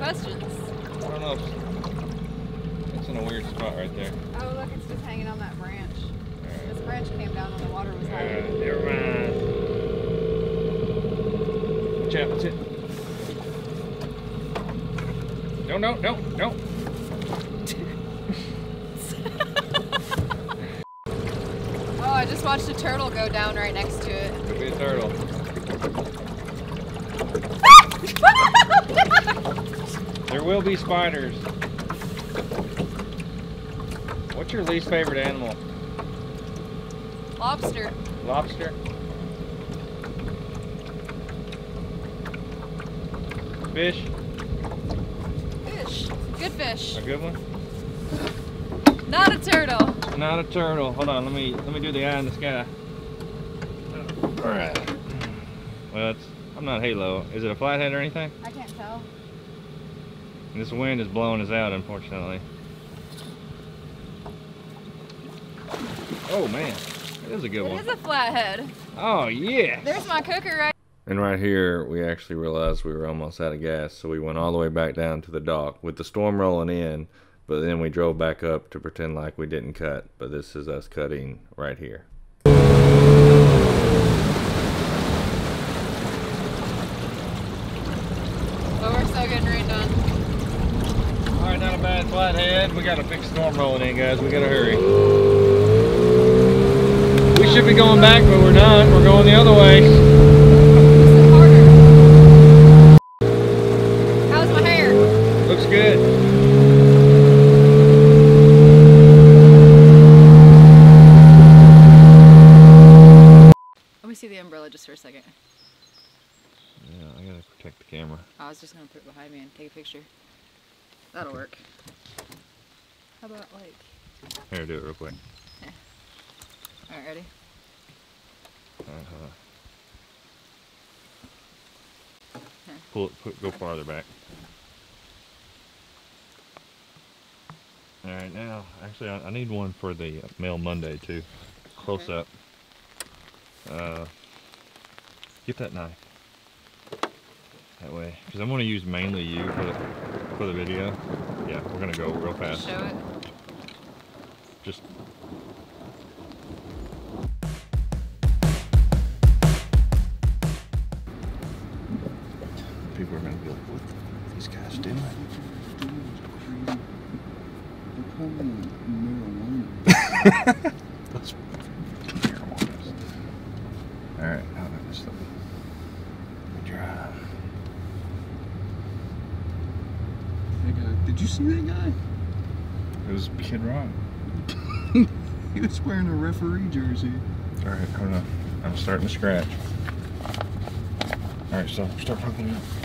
questions. I don't know if it's in a weird spot right there. Oh, look, it's just hanging on that branch. This branch came down when the water was high. never mind. Watch out, that's it. No, no, no, no. Oh, I just watched a turtle go down right next to it. Could be a turtle. Ah! There will be spiders. What's your least favorite animal? Lobster. Lobster? Fish? Fish. Good fish. A good one? Not a turtle. Not a turtle. Hold on, let me let me do the eye in the sky. All right. Well, it's I'm not Halo. Is it a flathead or anything? I can't tell. This wind is blowing us out, unfortunately. Oh man, that is a good It one. is a flathead. Oh yeah. There's my cooker right. And right here, we actually realized we were almost out of gas, so we went all the way back down to the dock with the storm rolling in. But then we drove back up to pretend like we didn't cut. But this is us cutting right here. But we're still getting rained on. All right, not a bad flathead. We got a big storm rolling in, guys. We gotta hurry. We should be going back, but we're not. We're going the other way. This is harder. How's my hair? Looks good. Let me see the umbrella just for a second. Yeah, I gotta protect the camera. I was just gonna put it behind me and take a picture. That'll work. About like? Here, do it real quick. All right, ready? All right, hold on. Pull it, put, go farther back. All right, now, actually, I, I need one for the Mail Monday too. Close Okay. up. Uh, get that knife. That way, because I'm going to use mainly you for the for the video. Yeah, we're gonna go real fast. Show it. These guys doing?" Let's All right, now let me just let me let me drive. Hey, guy, Did you see that guy? It was Kid Rock. He was wearing a referee jersey. All right, hold on. I'm starting to scratch. All right, so start pumping it up.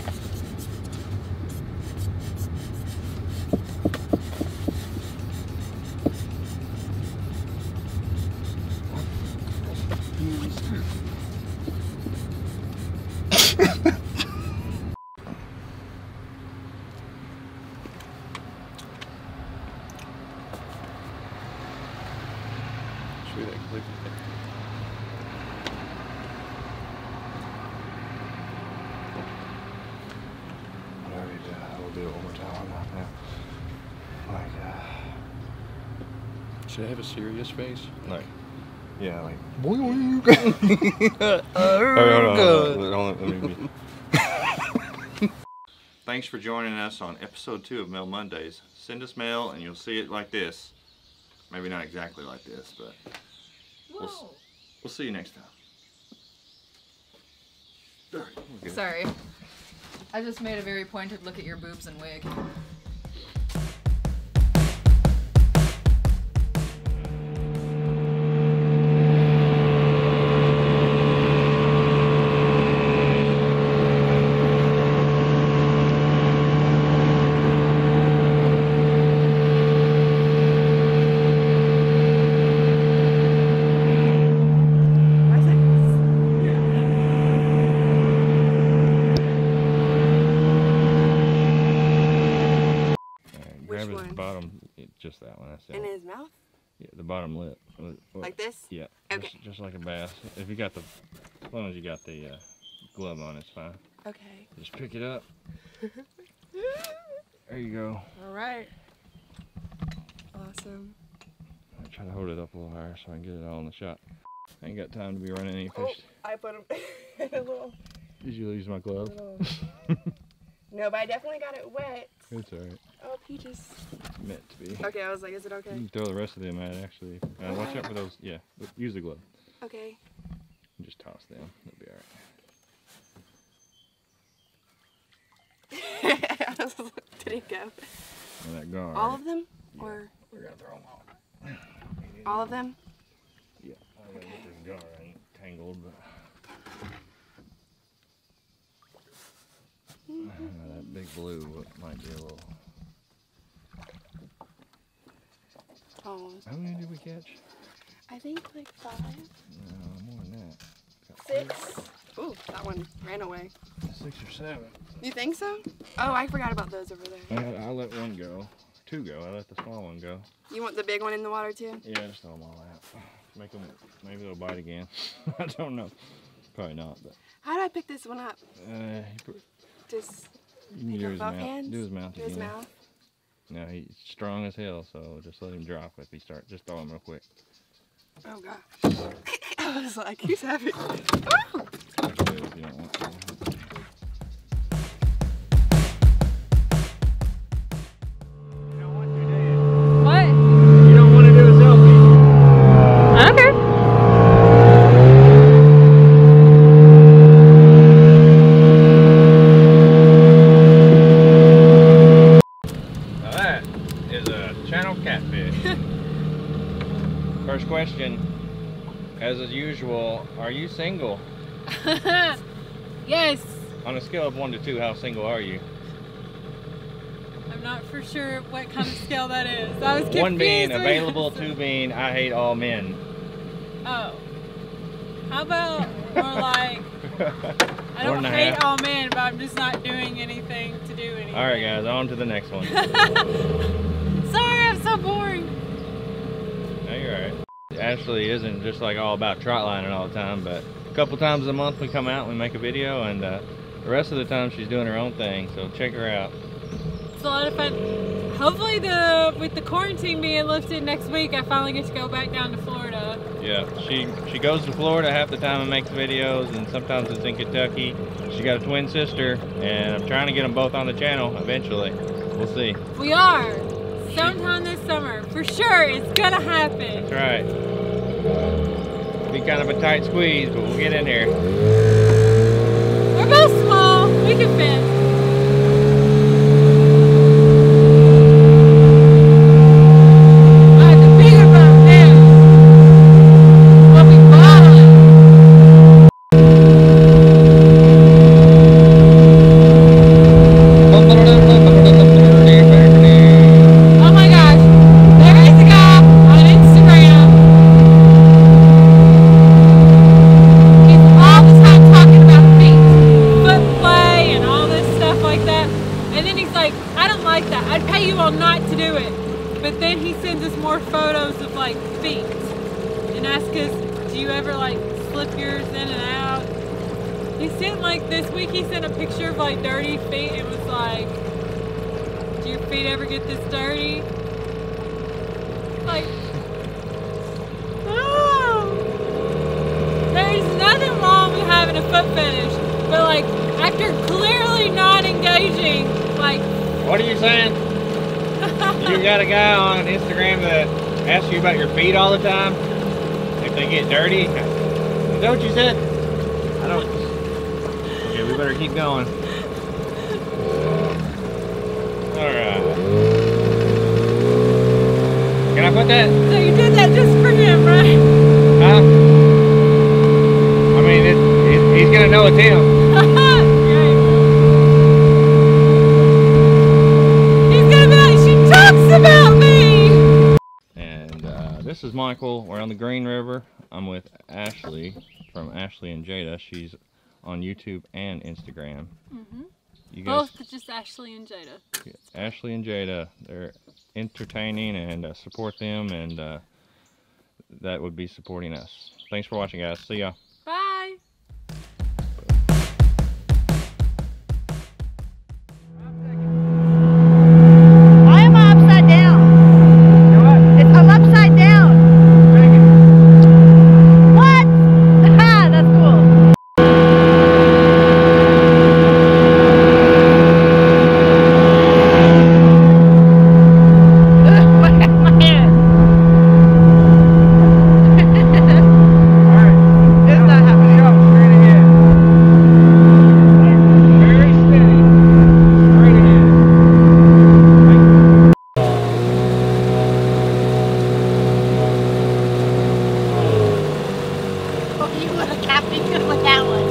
Show you that. All right, uh, we'll do it one more time now. Like, uh, Should I have a serious face? like, yeah, like. Boy, where you All right, Thanks for joining us on episode two of Mail Mondays. Send us mail and you'll see it like this. Maybe not exactly like this, but we'll, we'll see you next time. All right, we're good. Sorry. I just made a very pointed look at your boobs and wig. Just that one. That's In his mouth? yeah, the bottom lip. Like this? Yeah. Okay. Just, just like a bass. If you got the, as long as you got the uh, glove on, it's fine. Okay. Just pick it up. There you go. All right. Awesome. I try to hold it up a little higher so I can get it all in the shot. I ain't got time to be running any fish. Oh, fish. I put him in a little, Did you lose my glove? little. no, but I definitely got it wet. It's alright. Oh, peaches. Meant to be. Okay, I was like, is it You okay? can throw the rest of them at actually. Uh, watch out for those. Yeah, use the glove. Okay. And just toss them. They'll be alright. I was like, Did it go? And that gar. All of them? Or We're gonna throw them all. all of them? Yeah, I gotta get this gar. I tangled, but. Uh, that big blue might be a little. Oh, How many did we catch? I think like five, No, more than that. Six. Ooh, that one ran away. Six or seven. You think so? Oh, I forgot about those over there. I, I let one go. Two go. I let the small one go. You want the big one in the water too? Yeah, just throw them all out. Make them. Maybe they'll bite again. I don't know. Probably not, but How did I pick this one up? uh, Just you do his mouth. hands? Do his mouth do his mouth? No, he's strong as hell, so just let him drop if he start. Just throw him real quick. Oh gosh. I was like, he's heavy. Scale of one to two, how single are you? I'm not for sure what kind of scale that is. I was confused. One being available, two being I hate all men. Oh. How about more like I don't hate half. all men, but I'm just not doing anything to do anything. All right, guys, on to the next one. Sorry, I'm so boring. No, you're all right. Ashley isn't just like all about trot lining all the time, but a couple times a month we come out and we make a video, and uh, the rest of the time she's doing her own thing. So check her out. It's a lot of fun. Hopefully, the with the quarantine being lifted next week, I finally get to go back down to Florida. Yeah, she she goes to Florida half the time and makes videos, and sometimes it's in Kentucky. She got a twin sister, and I'm trying to get them both on the channel eventually. We'll see. We are sometime this summer for sure. It's gonna happen. That's right. Be kind of a tight squeeze, but we'll get in here. We're both small. We can fit. Uh, the bigger boat now will be balling. Oh my gosh, there is a guy on Instagram. He's all the time talking about feet, foot play, and all this stuff like that. And then he's like, I don't like that. I'd pay you all night to do it. But then he sends us more photos of like feet and asks us, Do you ever like slip yours in and out? He sent like this week, he sent a picture of like dirty feet and was like, Do your feet ever get this dirty? Like, oh. There's nothing wrong with having a foot fetish, but like after clearly not engaging, like What are you saying? You got a guy on Instagram that asks you about your feet all the time? If they get dirty? Is that what you said? I don't. Okay, we better keep going. Alright. Can I put that? so you did that just for him, right? Huh? I mean, it, it, he's gonna know it's him. Great. He's gonna be like, she talks about me. And uh, this is Michael. We're on the Green River. I'm with Ashley from Ashley and Jada. She's on YouTube and Instagram. Mhm. You guys, Both just Ashley and Jada. Ashley and Jada, they're entertaining and uh, support them, and uh, that would be supporting us. Thanks for watching, guys. See ya. Bye. Why am I upside down? It's, I'm upside down. What? Ah, that's cool. my, my hand. It's not happening. Oh, you would have kept me good with that one.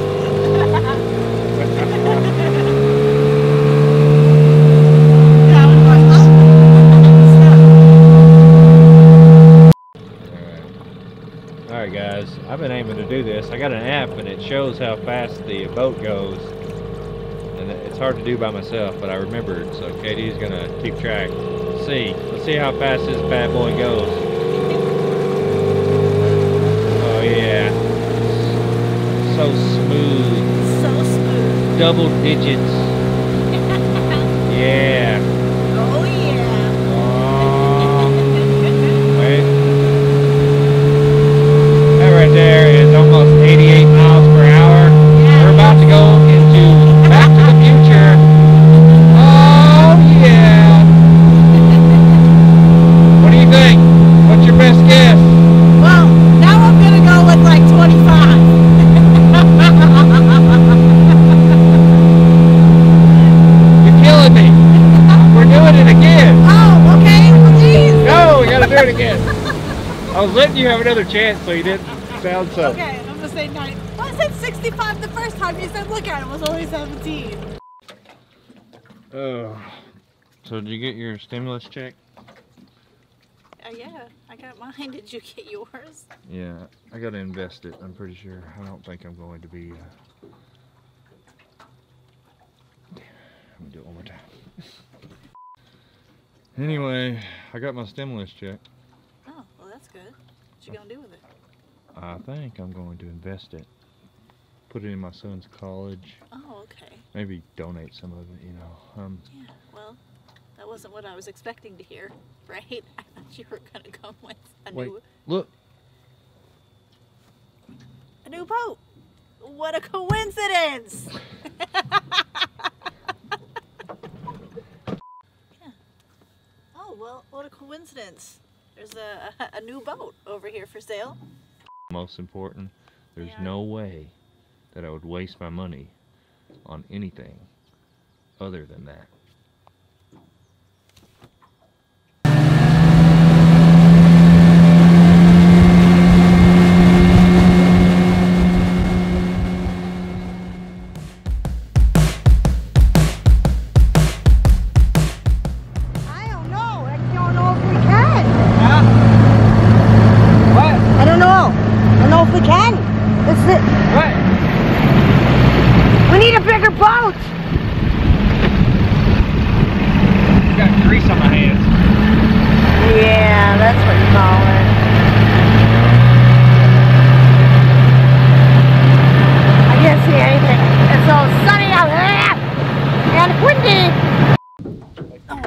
That one was Alright guys, I've been aiming to do this. I got an app and it shows how fast the boat goes. And it's hard to do by myself, but I remembered, so Katie's gonna keep track. See, let's see how fast this bad boy goes. Oh yeah. So smooth. so smooth. Double digits. Yeah. Oh yeah. Oh. Wait. That right there is almost 88 miles per hour. We're about to go into Back to the Future. Oh yeah. What do you think? What's your best guess? Well, now I'm gonna go with like 25. You're killing me. We're doing it again. oh, okay. Well, jeez. No, we gotta do it again. I was letting you have another chance so you didn't sound so. Okay, I'm gonna say nine. Well, I said 65 the first time. You said look at it, it was only 17. Oh. So did you get your stimulus check? Oh yeah, I got mine. Did you get yours? Yeah, I gotta invest it. I'm pretty sure. I don't think I'm going to be. Uh... Damn, I'm gonna do it one more time. anyway, I got my stimulus check. Oh, well that's good. What you gonna do with it? I think I'm going to invest it. Put it in my son's college. Oh, okay. Maybe donate some of it. You know. Um. Yeah. Well, that wasn't what I was expecting to hear, right? I thought you were gonna come with a Wait. new Look. a new boat. What a coincidence! yeah. Oh well, what a coincidence. There's a, a new boat over here for sale. Most important, there's Yeah. no way that I would waste my money on anything other than that. And windy. All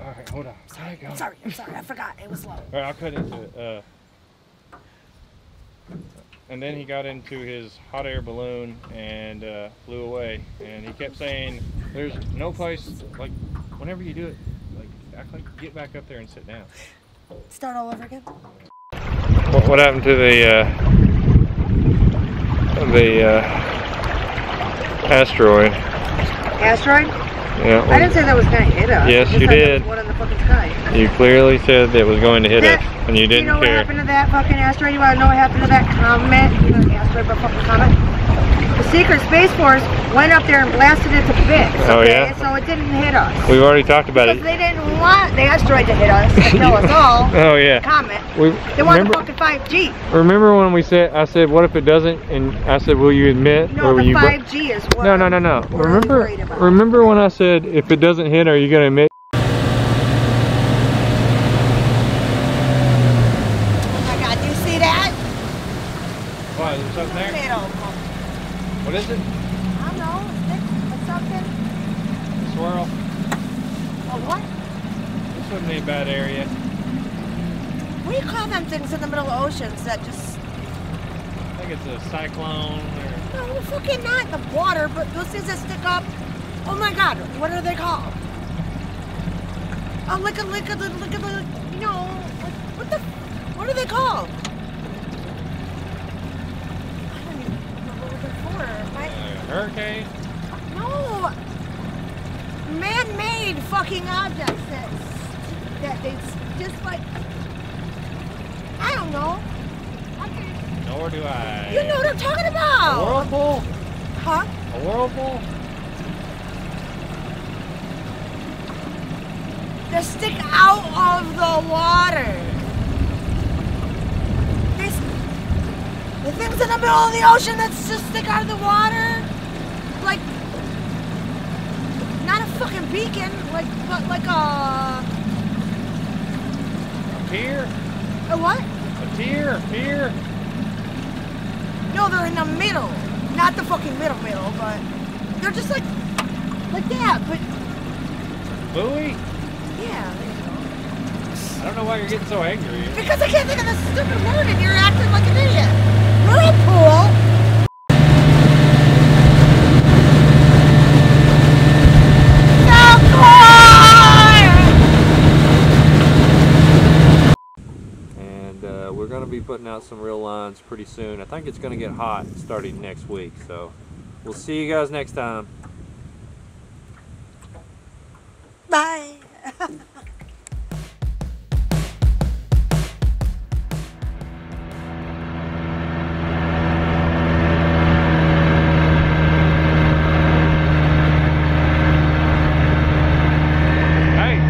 right, hold on. Sorry, go. Sorry, I'm sorry. I forgot. It was low. All right, I'll cut into it. Uh, and then he got into his hot air balloon and uh, flew away. And he kept saying, "There's no place like whenever you do it, like act like get back up there and sit down." Start all over again. What, what happened to the uh, the uh, asteroid? Asteroid? Yeah. I didn't say that was going to hit us. Yes, you did. in the fucking sky. You clearly said it was going to hit That- us, and you didn't care. you know what happened to that fucking asteroid? You want to know what happened to that comet? Asteroid, but fucking comet. Secret Space Force went up there and blasted it to bits. Oh yeah. So it didn't hit us. We've already talked about because it. They didn't want the asteroid to hit us and kill us all. Oh yeah. Comet. We, they want remember, the fucking 5G. Remember when we said I said what if it doesn't and I said will you admit no, or will you 5G is what No no no no. Remember remember when I said if it doesn't hit are you gonna admit Oh my god, do you see that? What, is something there? It? I don't know, a or something. Swirl. A what? This wouldn't be a bad area. What do you call them things in the middle of oceans that just I think it's a cyclone or no fucking not the water, but those things that stick up. Oh my god, what are they called? Oh look at look at the look at the you know what, what the what are they called? I don't even know what they're for. a My, hurricane. no man-made fucking objects that that they just like I don't know. Okay. Nor do I. You know what I'm talking about! A whirlpool? Huh? A whirlpool? that stick out of the water. The things in the middle of the ocean that just stick out of the water, like not a fucking beacon, like but like a A pier? a what? A tier? A pier? No, they're in the middle, not the fucking middle middle, but they're just like like that. But Buoy? yeah, there you go. I don't know why you're getting so angry. Because I can't think of this stupid word and you're acting like an idiot. Whirlpool? So And uh, we're going to be putting out some real lines pretty soon. I think it's going to get hot starting next week. So we'll see you guys next time. Bye. Hey!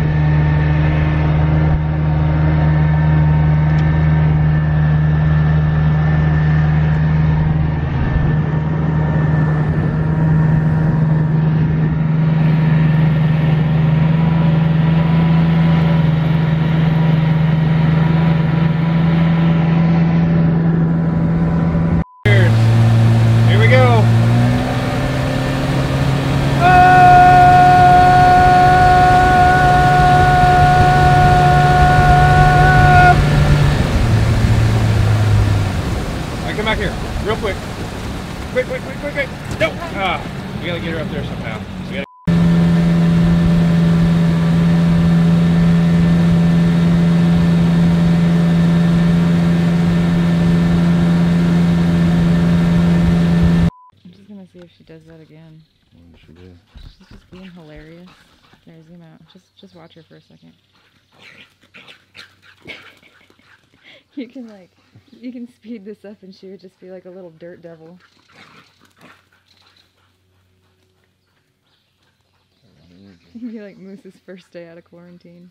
Cheers. Here we go. All right, come back here, real quick. Quick, quick, quick, quick, quick. No! Ah, we gotta get her up there somehow. We gotta I'm just gonna see if she does that again. She's just being hilarious. There, zoom out. Just just watch her for a second. you can like you can speed this up and she would just be like a little dirt devil. It'd be like Moose's first day out of quarantine.